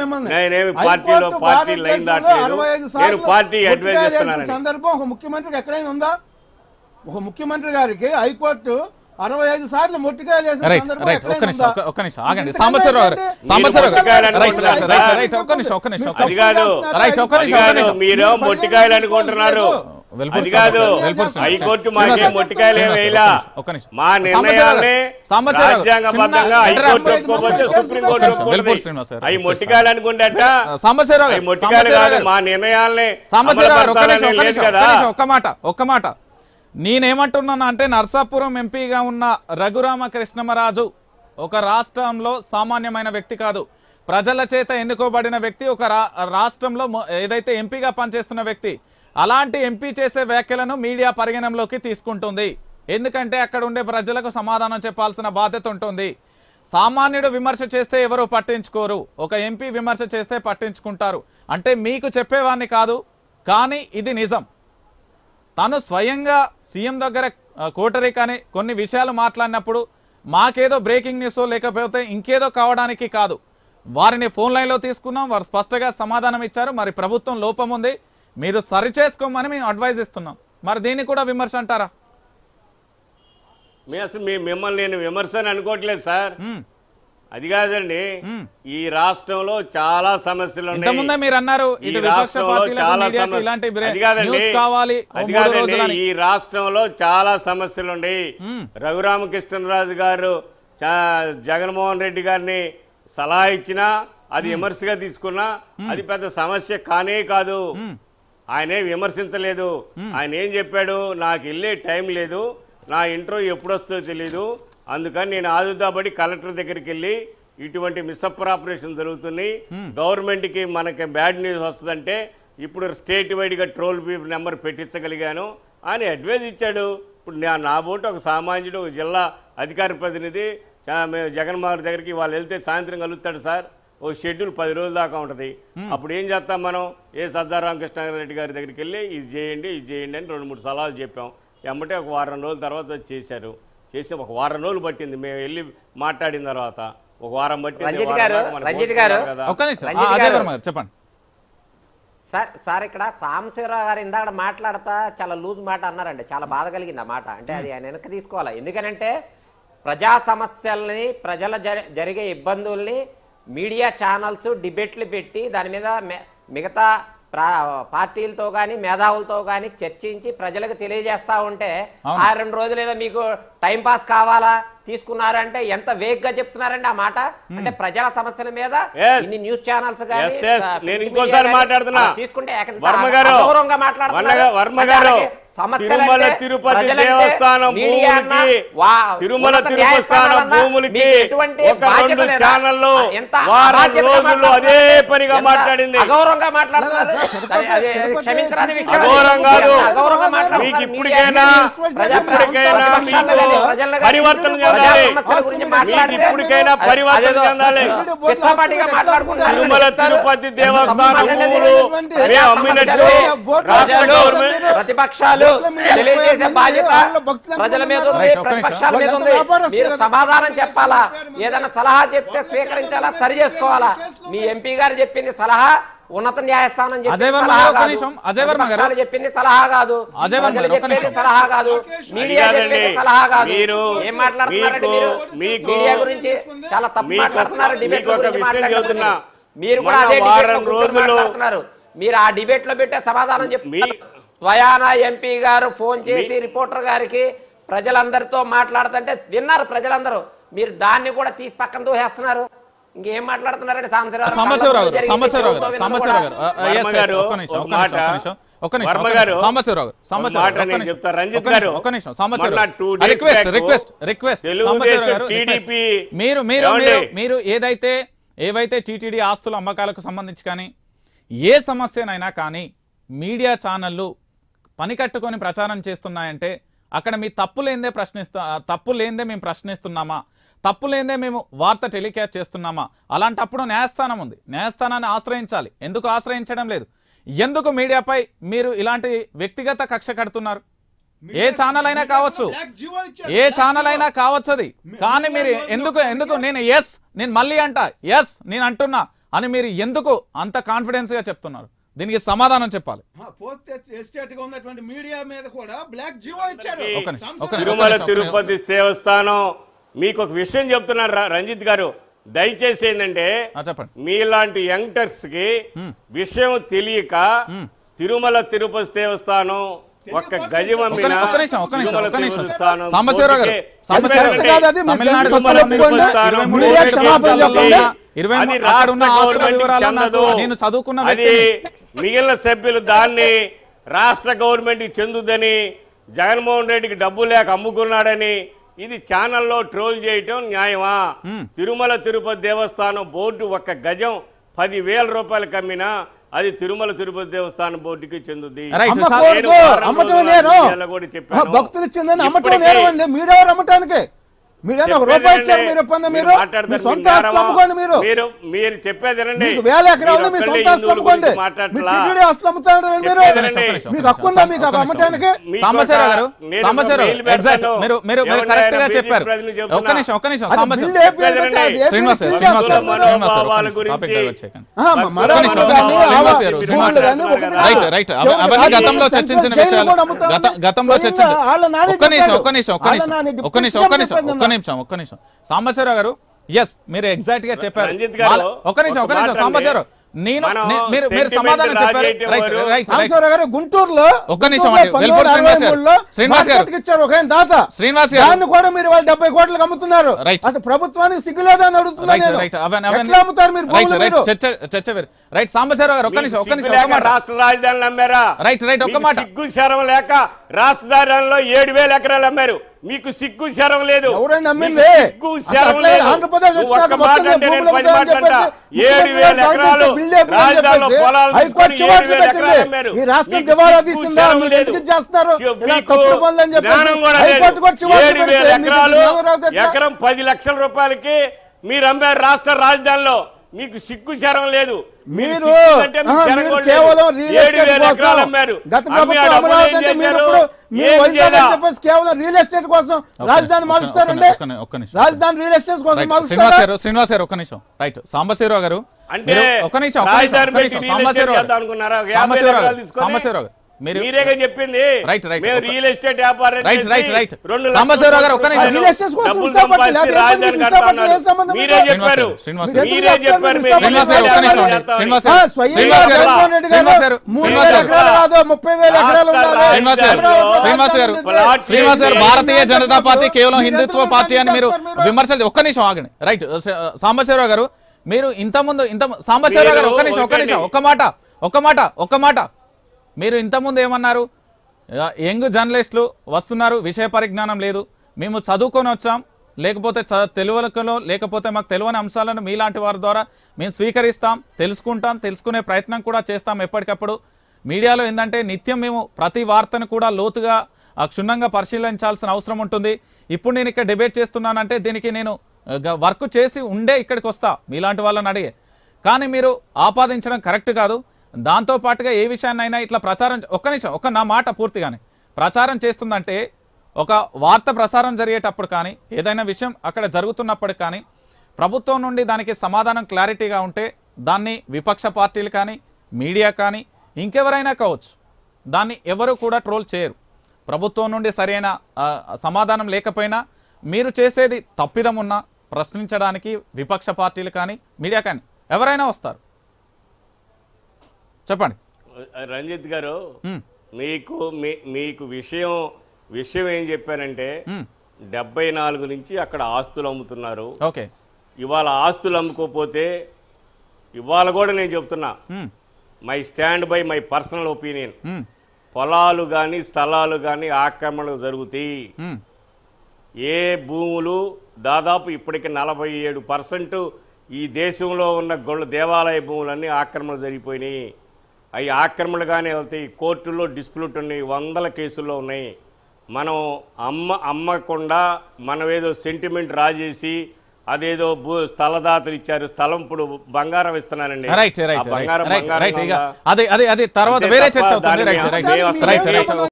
మిమ్మల్ని. నేనేమి పార్టీలో హైకోర్టు పార్టీ లైన్ భారతదేశంలో దాటలేదు. 65 నేను సార్లు పార్టీ ముట్టికాయలు అడ్వైజ్ వేసిన చేస్తున్నానని. సందర్భం ఒక ముఖ్యమంత్రికి ఎక్కడైనా ఉందా? ఒక ముఖ్యమంత్రి గారికి హైకోర్టు అరవై ఐదు సార్లు ముట్టికాయలు ఒక్క నిమిషం ఆగండి. రైట్ ఒక్క నిమిషం ఒక్క నిమిషం మీరు. రైట్, ఒక్క నిమిషం, మొట్టికాయలు అనుకుంటున్నారు. అది కాదు. హైకోర్టు మాకే. మొట్టికాయలు వేయలా ఒక్క. మా రాజ్యాంగబద్ధంగా హైకోర్టు సుప్రీంకోర్టు. అవి మొట్టికాయలు అనుకుంటేట అవి మొట్టికాయలు కాదు. మా నిర్ణయాల్ని లేదు కదా మాట ఒక్క మాట నేనేమంటున్నాను అంటే నర్సాపురం ఎంపీగా ఉన్న రఘురామ కృష్ణమరాజు ఒక రాష్ట్రంలో సామాన్యమైన వ్యక్తి కాదు ప్రజల చేత ఎన్నుకోబడిన వ్యక్తి ఒక రా- రాష్ట్రంలో ఏదైతే ఎంపీగా పనిచేస్తున్న వ్యక్తి అలాంటి ఎంపీ చేసే వ్యాఖ్యలను మీడియా పరిగణనలోకి తీసుకుంటుంది. ఎందుకంటే అక్కడ ఉండే ప్రజలకు సమాధానం చెప్పాల్సిన బాధ్యత ఉంటుంది. సామాన్యుడు విమర్శ చేస్తే ఎవరు పట్టించుకోరు. ఒక ఎంపీ విమర్శ చేస్తే పట్టించుకుంటారు. అంటే మీకు చెప్పేవాడిని కాదు. కానీ ఇది నిజం. తను స్వయంగా సీఎం దగ్గర కోటరీ కానీ కొన్ని విషయాలు మాట్లాడినప్పుడు మాకేదో బ్రేకింగ్ న్యూస్ లేకపోతే ఇంకేదో కావడానికి కాదు. వారిని ఫోన్ లైన్లో తీసుకున్నాం. వారు స్పష్టంగా సమాధానం ఇచ్చారు. మరి ప్రభుత్వం లోపం ఉంది. మీరు సరిచేసుకోమని మేము అడ్వైజ్ ఇస్తున్నాం. మరి దీన్ని కూడా విమర్శ అంటారా? మీ అసలు మీ మిమ్మల్ని నేను విమర్శని అనుకోవట్లేదు సార్. అది కాదండి. ఈ రాష్ట్రంలో చాలా సమస్యలు ఉన్నాయి. మీరు అన్నారు చాలా అది కాదండి. కావాలి అది. ఈ రాష్ట్రంలో చాలా సమస్యలు ఉన్నాయి. రఘురామకృష్ణరాజు గారు జగన్మోహన్ రెడ్డి గారిని సలహా ఇచ్చినా అది విమర్శగా తీసుకున్నా అది పెద్ద సమస్య కానే కాదు. ఆయనే విమర్శించలేదు. ఆయన ఏం చెప్పాడు? నాకు వెళ్ళే టైం లేదు. నా ఇంటర్వ్యూ ఎప్పుడు వస్తుందో తెలీదు. అందుకని నేను ఆదుదాబడి కలెక్టర్ దగ్గరికి వెళ్ళి ఇటువంటి మిస్అప్రాపరేషన్ జరుగుతున్నాయి. గవర్నమెంట్కి మనకి బ్యాడ్ న్యూస్ వస్తుందంటే ఇప్పుడు స్టేట్ వైడ్గా ట్రోల్ బీఫ్ నెంబర్ పెట్టించగలిగాను అని అడ్వైజ్ ఇచ్చాడు. ఇప్పుడు నా నా బోటు ఒక సామాన్యుడు ఒక జిల్లా అధికార ప్రతినిధి మేము జగన్మోహన్ దగ్గరికి వాళ్ళు వెళ్తే సాయంత్రం కలుగుతాడు సార్. ఓ షెడ్యూల్ పది రోజుల దాకా ఉంటుంది. అప్పుడు ఏం చేస్తాం మనం? ఏ సజ్జారామకృష్ణారెడ్డి గారి దగ్గరికి వెళ్ళి ఇది చేయండి ఇది చేయండి అని రెండు మూడు సలహాలు చెప్పాం. ఎమ్మటే ఒక వారం రోజుల తర్వాత చేశారు. చేసి ఒక వారం రోజులు పట్టింది. మేము వెళ్ళి మాట్లాడిన తర్వాత ఒక వారం పట్టింది. గారు చెప్పండి. సార్ సార్ ఇక్కడ సాంబశివరావు గారు ఇందాక మాట్లాడతా చాలా లూజ్ మాట అన్నారండి. చాలా బాధ కలిగింది ఆ మాట. అంటే అది ఆయన వెనక్కి తీసుకోవాలి. ఎందుకనంటే ప్రజా సమస్యల్ని ప్రజల జరి- జరిగే ఇబ్బందుల్ని మీడియా ఛానల్స్ డిబేట్లు పెట్టి దాని మీద మిగతా ప్రా పార్టీలతో కానీ మేధావులతో కానీ చర్చించి ప్రజలకు తెలియజేస్తా ఉంటే. ఆ రెండు రోజులు ఏదో మీకు టైం పాస్ కావాలా తీసుకున్నారంటే ఎంత వేగ్గా చెప్తున్నారండి ఆ మాట అంటే ప్రజల సమస్యల మీద. ఇన్ని న్యూస్ ఛానల్స్ నేను ఇంకోసారి మాట్లాడుతున్నా. తీసుకుంటే వర్మ గారు, మాట్లాడుతున్నారు. తిరుమల తిరుపతి దేవస్థానం భూములకి, తిరుమల తిరుపతి భూములకి ఒక రెండు ఎంత వారం అబాధ్యతగా రోజులు మాట్లాడుతున్నారు? అదే పనిగా మాట్లాడింది. అగౌరవంగా మాట్లాడుతున్నారు మీకు ఇప్పటికైనా ఇప్పటికైనా మీకు పరివర్తన చెందాలి. మీకు ఇప్పటికైనా పరివర్తన చెందాలి. తిరుమల తిరుపతి దేవస్థానం భూములు మేము అమ్మినట్టు రాష్ట్ర గవర్నమెంట్ ప్రతిపక్షాలు తెలియజేసే బాధ్యత భక్తులు ప్రజల మీద ఉంది ప్రతిపక్షాల మీద. ఉంది. మీరు కదా. సమాధానం చెప్పాలా? ఏదైనా సలహా చెప్తే స్వీకరించాలా? సరి చేసుకోవాలా? మీ ఎంపీ గారు చెప్పింది సలహా ఉన్నత న్యాయస్థానం చెప్పింది సలహా కాదు. సలహా కాదు. కాదు. మీడియా సలహా కాదు. మీరు ఏం మీకు- మీడియా గురించి చాలా తప్పు మాట్లాడుతున్నారు డిబేట్ మాట్లాడుతున్నారు. మీరు కూడా అదే వారం రోజులు- మాట్లాడుతున్నారు. మీరు ఆ డిబేట్లో పెట్టే సమాధానం చెప్తున్నారు స్వయానా ఎంపీ గారు ఫోన్ చేసి రిపోర్టర్ గారికి ప్రజలందరితో మాట్లాడుతుంటే విన్నారు ప్రజలందరూ మీరు దాన్ని కూడా తీసి పక్కన దూసేస్తున్నారు ఇంకేం మాట్లాడుతున్నారండి సాంబశివరావు సాంబశివరావు గారు జరిగితే సాంబశివరావు గారు చెవులతో సాంబశివరావు గారు విన్నారు ఆ, వర్మ yes, yes, గారు, ఒక్క నిమిషం ఒక ఒక్క నిమిషం మాట. ఒక్క నిమిషం ఒక్క నిమిషం వర్మ ఒక్క గారు, నిమిషం. సాంబశివరావు గారు ఒక సాంబశివరావు మాట గారు, ఒక్క నేను నిమిషం. చెప్తా. రంజిత్ ఒక్క నిమిషం, గారు, ఒక్క నిమిషం సాంబశివరావు మొన్న two గారు. days request back request request Telugu Desam Sambasiva Rao గారు, రిక్వెస్ట్. TDP మీరు? మీరు మీరు ఏదైతే ఏవైతే టీటీడీ ఆస్తుల అమ్మకాలకు సంబంధించి కానీ ఏ సమస్యనైనా కానీ మీడియా ఛానళ్ళు పని కట్టుకొని ప్రచారం చేస్తున్నాయంటే అక్కడ మీ తప్పు లేదే ప్రశ్నిస్తా తప్పు లేదే మేము ప్రశ్నిస్తున్నామా? తప్పు లేదే మేము వార్త టెలికాస్ట్ చేస్తున్నామా? అలాంటప్పుడు న్యాయస్థానం ఉంది. న్యాయస్థానాన్ని ఆశ్రయించాలి. ఎందుకు ఆశ్రయించడం లేదు? ఎందుకు మీడియాపై మీరు ఇలాంటి వ్యక్తిగత కక్ష కడుతున్నారు? ఏ ఛానల్ అయినా కావచ్చు. ఏ ఛానల్ అయినా కావచ్చు అది. కానీ మీరు ఎందుకు ఎందుకు నేను ఎస్ నేను మళ్ళీ అంట ఎస్ నేను అంటున్నా అని మీరు ఎందుకు అంత కాన్ఫిడెన్స్గా చెప్తున్నారు? దీనికి సమాధానం చెప్పాలి. పోస్ట్ ఎస్టేట్గా ఉన్నటువంటి మీడియా మీద కూడా బ్లాక్ జీవో ఇచ్చారు. తిరుమల తిరుపతి దేవస్థానం మీకు ఒక విషయం చెప్తున్నారు రా- రంజిత్ గారు. దయచేసి ఏంటంటే మీలాంటి యంగ్టర్స్కి విషయం తెలియక తిరుమల తిరుపతి దేవస్థానం ఒక్క గజం అమ్మిన ఒక్క ఒక్క ఒక్క సాంబశివరావు గారు, గవర్నమెంట్. నేను చదువుకున్న. మిగిలిన సభ్యులు దాన్ని రాష్ట్ర గవర్నమెంట్కి చెందుదని జగన్మోహన్ రెడ్డికి డబ్బు లేక అమ్ముకున్నాడని ఇది ఛానల్లో ట్రోల్ చేయటం న్యాయమా తిరుమల తిరుపతి దేవస్థానం బోర్డు ఒక గజం పది వేల రూపాయలకు అమ్మినా అది తిరుమల తిరుపతి దేవస్థానం బోర్డుకి. ఆ, భక్తులు ఇచ్చిందని అమ్మటం అండి. మీరెవరు అమ్మటానికి? మీరేమో ఒక రూపాయి ఇచ్చారు మీరు మీరు సొంత మీరు ఆస్తులు అమ్ముకోండి మీరు. మీరు మీరు చెప్పేదేనండి మీకు వేల ఎకరాలు మీ సొంత ఆస్తులు అమ్ముకోండి. టిటిడి ఆస్తులు అమ్ముతారు మీరు హక్కు ఉందా? అమ్మటానికి? సాంబశివరావు గారు సాంబశివరావు ఎగ్జాక్ట్. మీరు మీరు మీరు కరెక్ట్గా చెప్పారు. ఒక్క నిమిషం ఒక్క నిమిషం శ్రీనివాస్ శ్రీనివాస్ శ్రీనివాస్ రైట్, అవన్నీ గతంలో చర్చించిన విషయాలు. గతంలో చర్చించిన ఒక్క నిమిషం. ఒక్క నిమిషం. ఒక్క నిమిషం ఒక్క నిమిషం ఒక్క నిమిషం ఒక్క నిమిషం. సాంబశివరావు గారు ఎస్ మీరు ఎగ్జాక్ట్గా చెప్పారు. ఒక్క నిమిషం ఒక్క ఒక నిమిషం సాంబశివరావు నేను మీరు మీరు సమాధానం చెప్పారు. గారు గుంటూరులో ఒక్క నిమిషం గుంటూరులో అండి. వెల్పూడి 1963 శ్రీనివాస్ గారు. ఇచ్చారు ఒక దాత శ్రీనివాస్ గారు. దాన్ని కూడా మీరు వాళ్ళు డెబ్బై కోట్లకు అమ్ముతున్నారు. రైట్. అసలు ప్రభుత్వానికి సిగ్గులేదని అడుగుతున్నా రైట్ నేను. రైట్ అవన్నీ అవన్నీ ఎట్లా అమ్ముతారు మీరు రైట్ భూములు రైట్ మీరు? చర్చ వేరు. రైట్ సాంబశివరావు గారు ఒక్క నిమిషం ఒక్క సిగ్గు నిమిషం ఒక్క లేక మాట. రాష్ట్ర రాజధానులు అమ్మారా? రైట్, రైట్, ఒక్క మాట. సిగ్గు శరం లేక రాష్ట్రధారణలో ఏడు వేల ఎకరాలు అమ్మారు. మీకు సిగ్గు శరం లేదు. ఏడు వేల ఎకరాలు రాజధానిలో పొలాలు? ఎకరం పది లక్షల రూపాయలకి మీరు అమ్మారు రాష్ట్ర రాజధానిలో. మీకు సిగ్గు శరం లేదు. మీరు కేవలం గత ప్రభుత్వం అమరావతి మీరు? ఇప్పుడు మీరు వైజాగ్? అని చెప్పేసి కేవలం రియల్ ఎస్టేట్ కోసం రాజధాని మారుస్తారండి. రాజధాని రియల్ ఎస్టేట్ కోసం శ్రీనివాస్ మారుస్తారా? గారు శ్రీనివాస్ గారు ఒక్క నిమిషం. రైట్ సాంబశివరావు గారు అంటే ఒక్క నిమిషం సాంబశివరావు సాంబశివరావు గారు. మీరేగా చెప్పింది. మేము రియల్ ఎస్టేట్ వ్యాపారం మీరే? చెప్పారు శ్రీనివాస్ గారు. మీరే చెప్పారు శ్రీనివాస్. భారతీయ జనతా పార్టీ కేవలం హిందుత్వ పార్టీ అని మీరు? విమర్శలు ఒక్క నిమిషం ఆగండి రైట్ సాంబశివరావు గారు మీరు ఇంత ముందు ఇంత సాంబశివరావు గారు ఒక్క నిమిషం ఒక్క నిమిషం. ఒక్క మాట ఒక్క మాట ఒక్క మాట మీరు ఇంతకుముందు ఏమన్నారు? యంగ్ జర్నలిస్టులు వస్తున్నారు విషయ పరిజ్ఞానం లేదు. మేము చదువుకొని వచ్చాం. లేకపోతే తెలుగులో లేకపోతే మాకు తెలియని అంశాలను మీలాంటి వారి ద్వారా మేము స్వీకరిస్తాం తెలుసుకుంటాం తెలుసుకునే ప్రయత్నం కూడా చేస్తాం ఎప్పటికప్పుడు. మీడియాలో ఏంటంటే నిత్యం మేము ప్రతి వార్తను కూడా లోతుగా ఆ, క్షుణ్ణంగా పరిశీలించాల్సిన అవసరం ఉంటుంది. ఇప్పుడు నేను ఇక్కడ డిబేట్ చేస్తున్నానంటే దీనికి నేను వర్క్ చేసి ఉండే ఇక్కడికి వస్తా మీలాంటి వాళ్ళని అడిగే. కానీ మీరు ఆపాదించడం కరెక్ట్ కాదు. దాంతో పాటుగా ఏ విషయాన్నైనా ఇట్లా ప్రచారం ఒక్క నిమిషం ఒక్క నా మాట పూర్తిగానే. ప్రచారం చేస్తుందంటే ఒక వార్త ప్రసారం జరిగేటప్పుడు కానీ ఏదైనా విషయం అక్కడ జరుగుతున్నప్పుడు కానీ ప్రభుత్వం నుండి దానికి సమాధానం క్లారిటీగా ఉంటే దాన్ని విపక్ష పార్టీలు కానీ మీడియా కానీ ఇంకెవరైనా కావచ్చు దాన్ని ఎవరు కూడా ట్రోల్ చేయరు. ప్రభుత్వం నుండి సరైన సమాధానం లేకపోయినా మీరు చేసేది తప్పిదమున్నా ప్రశ్నించడానికి విపక్ష పార్టీలు కానీ మీడియా కానీ ఎవరైనా వస్తారు. చెప్పండి. రంజిత్ గారు. మీకు మీకు విషయం విషయం ఏం చెప్పానంటే. డెబ్బై నాలుగు నుంచి అక్కడ ఆస్తులు అమ్ముతున్నారు. ఓకే. ఇవాళ ఆస్తులు అమ్ముకోపోతే ఇవాళ కూడా నేను చెప్తున్నా. మ్, stand by my personal opinion. పొలాలు కానీ స్థలాలు కానీ ఆక్రమణలు జరుగుతాయి. ఏ భూములు దాదాపు ఇప్పటికి నలభై ఏడు పర్సెంట్ ఈ దేశంలో ఉన్న గొల్ల దేవాలయ భూములన్నీ ఆక్రమణ జరిగిపోయినాయి. అవి ఆక్రమణగానే అవుతాయి. కోర్టుల్లో డిస్ప్యూట్ ఉన్నాయి. వందల కేసుల్లో ఉన్నాయి. మనం అమ్మ అమ్మకుండా మనం ఏదో సెంటిమెంట్ రాజేసి అదేదో భూ స్థలదాతలు ఇచ్చారు. స్థలం ఇప్పుడు బంగారం ఇస్తున్నానండి. బంగారం బంగారం? అదే అదే అదే తర్వాత వేరే చర్చ